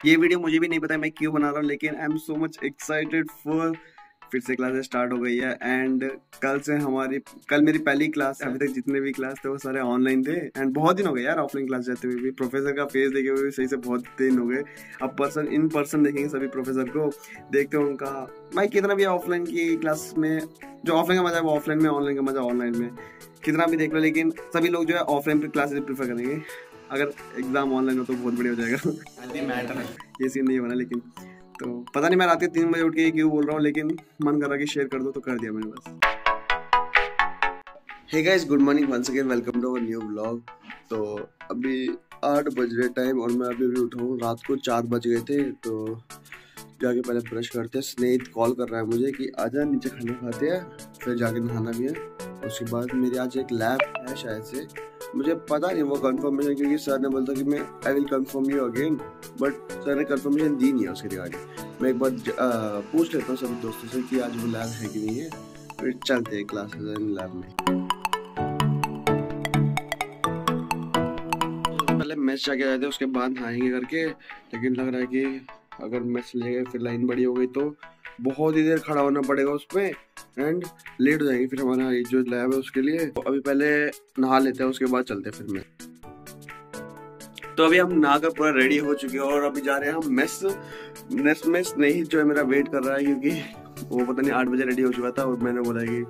ये वीडियो मुझे भी नहीं पता मैं क्यों बना रहा हूँ, लेकिन I am so much excited for फिर से क्लासेस स्टार्ट हो गई है एंड कल से हमारी कल मेरी पहली क्लास अभी तक जितने भी क्लास थे वो सारे ऑनलाइन थे एंड बहुत दिन हो गए यार ऑफलाइन क्लास जाते हुए भी। प्रोफेसर का फेस देखे हुए भी सही से बहुत दिन हो गए। अब पर्सन इन पर्सन देखेंगे सभी प्रोफेसर को, देखते हो उनका भाई कितना भी ऑफलाइन की क्लास में जो ऑफलाइन का मज़ा है वो ऑफलाइन में ऑनलाइन का मज़ा ऑनलाइन में। कितना भी देख लो, लेकिन सभी लोग जो है ऑफलाइन क्लासेस प्रेफर करेंगे। अगर एग्ज़ाम ऑनलाइन हो तो बहुत बढ़िया हो जाएगा। मैटर ये सीन नहीं बना लेकिन तो पता नहीं मैं रात के तीन बजे उठ के क्यों बोल रहा हूँ लेकिन मन कर रहा कि शेयर कर दो तो कर दिया मैंने बस। Hey guys good morning once again welcome to our new blog तो अभी आठ बज रहे टाइम और मैं अभी अभी उठा हूँ रात को चार बज गए थे तो जाके पहले ब्रश करते हैं। स्नेहित कॉल कर रहा है मुझे कि आजा नीचे खाना खाते हैं फिर जाके नहाना भी है। उसके बाद मेरे आज एक लैब है शायद से। मुझे पता नहीं, वो कंफर्मेशन क्योंकि सर ने बोलता कि मैं I will confirm you again but sir ने कंफर्मेशन दी नहीं है उसके रिगार्डिंग मैं एक बार पूछ लेता हूँ सभी दोस्तों से कि आज वो लैब है कि नहीं है, फिर चलते हैं क्लासेस लैब में. पहले मैच जाके आए थे, उसके बाद नहाएँगे करके, लेकिन लग रहा है कि अगर मैच ले गए फिर लाइन बड़ी हो गई तो बहुत ही देर खड़ा होना पड़ेगा उस पर एंड लेट हो जाएँगे फिर हमारा जो लैब है उसके लिए। तो अभी पहले नहा लेते हैं, उसके बाद चलते हैं फिर मैं। तो अभी हम नहा कर पूरा रेडी हो चुके हैं और अभी जा रहे हैं हम मेस मेस नहीं, जो है मेरा वेट कर रहा है क्योंकि वो पता नहीं आठ बजे रेडी हो चुका था और मैंने बोला कि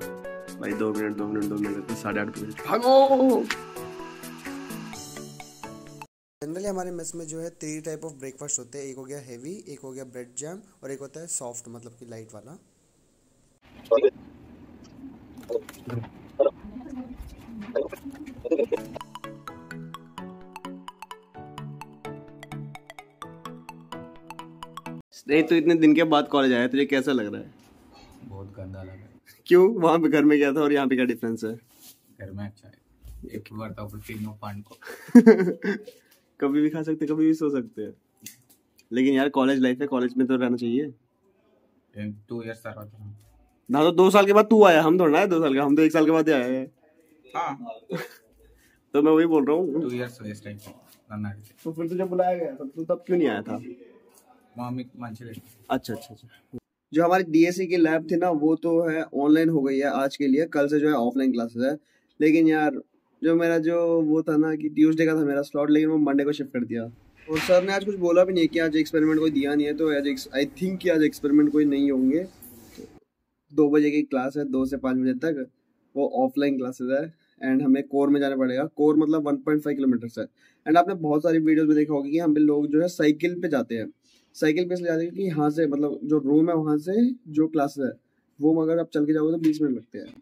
भाई दो मिनट दो मिनट दो मिनट, साढ़े आठ बजे। भागो! जनरली हमारे मेस में जो है थ्री टाइप ऑफ़ ब्रेकफास्ट होते हैं। एक हो गया हैवी एक हो गया ब्रेड जैम और एक होता है सॉफ्ट मतलब कि लाइट वाला। नहीं तो इतने दिन के बाद कॉलेज आया तुझे कैसा लग रहा है? बहुत गंदा लग। रहा है क्यों? वहाँ पे घर में क्या था और यहाँ पे क्या डिफरेंस है? घर में अच्छा है। एक बार तो तीनों पान को कभी भी खा सकते कभी भी सो सकते हैं। लेकिन यार कॉलेज लाइफ है कॉलेज में तो रहना चाहिए। टू इयर्स ना तो दो साल के बाद तू आया हम थोड़ा ना दो साल का हम तो एक साल के बाद आए हैं। हाँ। तो मैं वही बोल रहा हूँ। टू इयर्स वेस्ट टाइम तो फिर तुझे बुलाया गया था तू तब क्यों नहीं आया था? मामी मंचले अच्छा अच्छा अच्छा। जो हमारी डीएससी की लैब थी ना वो तो है ऑनलाइन हो गई है आज के लिए कल से जो है ऑफलाइन क्लासेस है। लेकिन यार जो मेरा जो वो था ना कि ट्यूसडे का था मेरा स्लॉट लेकिन वो मंडे को शिफ्ट कर दिया। और सर ने आज कुछ बोला भी नहीं कि आज एक्सपेरिमेंट कोई दिया नहीं है तो आज आई थिंक कि आज एक्सपेरिमेंट कोई नहीं होंगे। दो बजे की क्लास है, दो से पाँच बजे तक, वो ऑफलाइन क्लासेस है एंड हमें कोर में जाना पड़ेगा। कोर मतलब 1.5 किलोमीटर है। एंड आपने बहुत सारी वीडियोस में देखा होगा कि पे लोग जो है साइकिल पे जाते हैं। साइकिल पे इसलिए जाते हैं कि यहाँ से मतलब जो रूम है वहाँ से जो क्लास है, वो अगर आप चल के जाओगे तो बीस मिनट लगते हैं।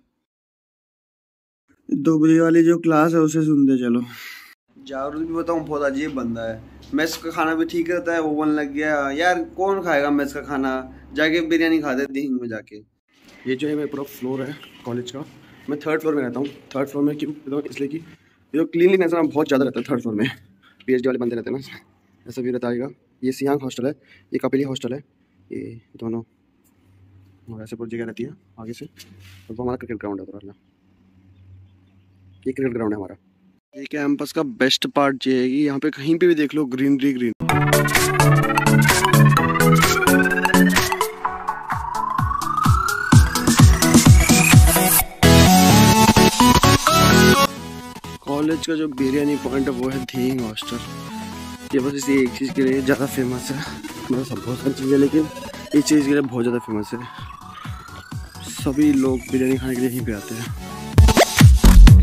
दो बजे वाली जो क्लास है उसे सुनते चलो। जागरूक भी बताऊँ बहुत अजीब बंदा है। मेस का खाना भी ठीक रहता है ओवन लग गया। यार कौन खाएगा मेस का खाना? जाके बिरयानी खाते दीहिंग में जाके। ये जो है मेरा पूरा फ्लोर है कॉलेज का। मैं थर्ड फ्लोर में रहता हूँ। थर्ड फ्लोर में क्यों? रहता हूँ इसलिए कि ये जो क्लीनलीनेस ना बहुत ज़्यादा रहता है थर्ड फ्लोर में। पीएचडी वाले बंदे रहते हैं ना ऐसा भी रहता है ये सियांग हॉस्टल है ये कपिली हॉस्टल है। ये दोनों ऐसे पूरी जगह रहती है आगे से। और वो हमारा क्रिकेट ग्राउंड है थोड़ा ये क्रिकेट ग्राउंड है हमारा। ये कैंपस का बेस्ट पार्ट ये है कि यहाँ पे कहीं पे भी देख लो ग्रीनरी ग्रीन कॉलेज का जो बिरयानी पॉइंट है, वो है थींग हॉस्टल ये बस इसी एक चीज़ के लिए ज़्यादा फ़ेमस है। मतलब सब बहुत सारी चीज़ें, लेकिन इस चीज़ के लिए बहुत ज़्यादा फ़ेमस है। सभी लोग बिरयानी खाने के लिए यहीं पे आते हैं।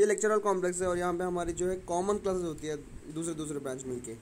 ये लेक्चर हॉल कॉम्प्लेक्स है और यहाँ पे हमारी जो है कॉमन क्लासेस होती है दूसरे दूसरे ब्रांच मिलके।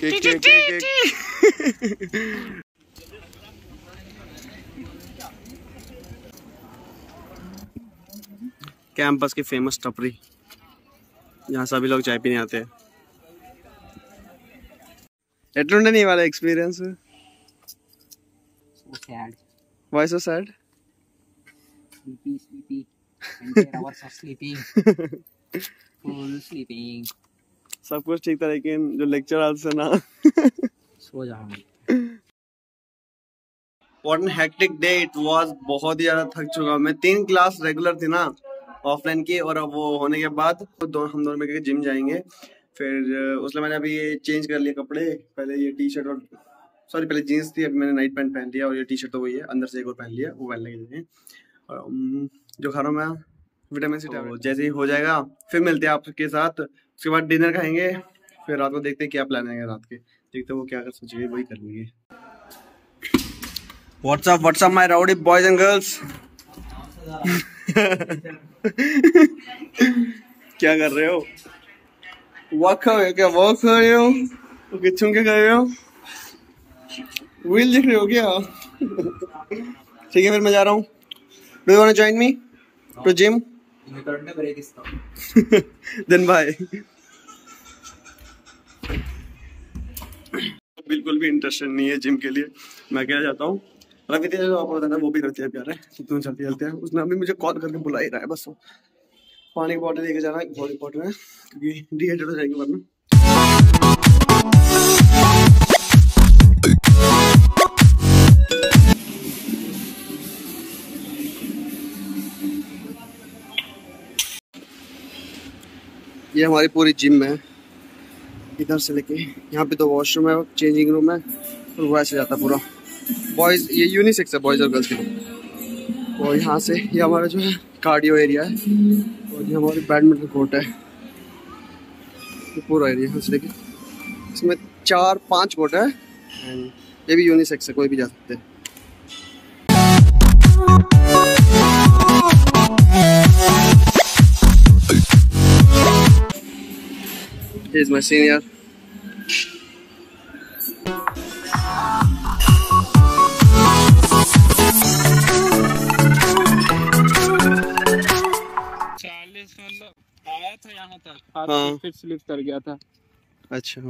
केक केक केक कैंपस की फेमस टपरी यहाँ सभी लोग चाय पीने आते हैं ఎట్లుండే నీ వాళ్ళ experience So sad. Why so sad Sleepy, sleepy. 20 hours of sleeping. Full sleeping. सब कुछ ठीक था लेकिन जो लेक्चर आज से ना सो जाऊँगा what an hectic day it was बहुत ही ज़्यादा थक चुका मैं तीन क्लास रेगुलर थी ना ऑफलाइन की और अब वो होने के बाद दो हम दोनों मिलकर जिम जाएँगे फिर उसमें मैंने अभी ये चेंज कर लिए कपड़े पहले ये टी शर्ट और सॉरी पहले जीन्स थी अभी मैंने नाइट पैंट पहन लिया और ये टी शर्ट तो वही है अंदर से एक और पहन लिया वो लिए और जो खा रहा हूँ मैं विटामिन सी टैबलेट जैसे ही हो जाएगा फिर मिलते हैं आपके साथ। उसके बाद डिनर खाएँगे फिर रात को देखते हैं क्या प्लान है रात के। देखते हैं वो क्या कर सोचेंगे वही कर लेंगे? What's up, my rowdy boys and girls? क्या कर रहे हो? वॉक कर रहे हो क्या? वॉक कर रहे हो? ओके तुम क्या कर रहे हो? व्हील देख रहे हो क्या? ठीक है फिर मैं जा रहा हूँ। Do you want to join me to gym record then bye बिल्कुल भी इंटरेस्टेड नहीं है जिम के लिए। मैं क्या जाता हूँ? रवि जो आपको बताना वो भी करती है प्यारे कितने चलते चलते हैं। उसने अभी मुझे कॉल करके बुला ही रहा है बस। पानी की बॉटल लेके जाना बहुत इंपॉर्टेंट है क्योंकि डिहाइड्रेट हो जाएगी वरना। ये हमारी पूरी जिम है। इधर से लेके यहाँ पे तो वॉशरूम है चेंजिंग रूम है, और वो ऐसे जाता पूरा। बॉयज़ ये यूनिसेक्स है बॉयज़ और गर्ल्स के लिए। और यहाँ से ये हमारा जो है कार्डियो एरिया है, और ये हमारी बैडमिंटन कोर्ट है। ये पूरा एरिया यहाँ से लेके। इसमें चार, पाँच कोर्ट है एंड ये भी यूनिसेक्स है, कोई भी जा सकते हैं। He is my senior. चालीस मतलब आया था यहाँ तक। हाँ। फिर स्लिप कर गया था। अच्छा।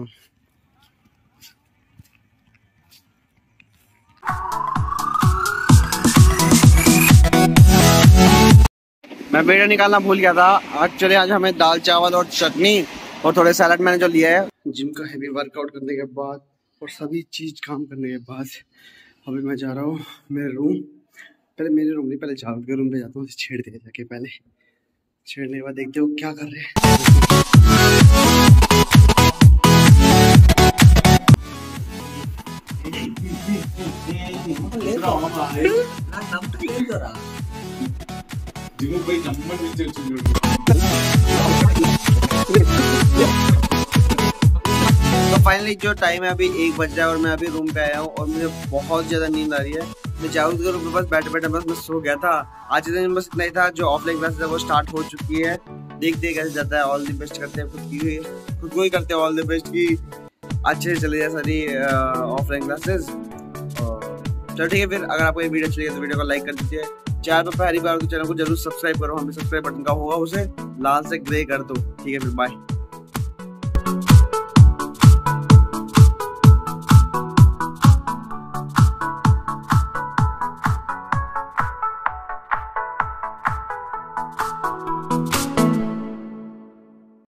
मैं वीडियो निकालना भूल गया था। एक्चुअली आज हमें दाल चावल और चटनी। और थोड़े सैलड मैंने जो लिया है। जिम का हैवी वर्कआउट करने के बाद और सभी चीज़ काम करने के बाद अभी मैं जा रहा हूँ मेरे रूम पहले मेरे रूम नहीं पहले जावेद के रूम पे जाता हूँ छेड़ दिया जाके पहले। छेड़ने के बाद देखते हो क्या कर रहे हैं। तो फाइनली जो टाइम है, अभी एक बज रहा है और मैं अभी रूम पे आया हूँ और मुझे बहुत ज़्यादा नींद आ रही है। मैं जावेद के रूम पे बस बैठे बैठे बस, मैं सो गया था। आज के दिन बस इतना ही था, जो ऑफलाइन क्लासेस है, वो स्टार्ट हो चुकी है। देखते हैं कैसे जाता है ऑल द बेस्ट करते हैं, खुद की खुद को ही करते हैं ऑल द बेस्ट की। अच्छे से चले जाए सारी ऑफलाइन क्लासेस चलो ठीक है, फिर अगर आपको ये वीडियो अच्छी लगी तो वीडियो को लाइक कर दीजिए। चैनल पर पहली बार तो चैनल को ज़रूर सब्सक्राइब करो। हमें सब्सक्राइब बटन का होगा, उसे लाल से ग्रे कर दो। ठीक है, फिर बाय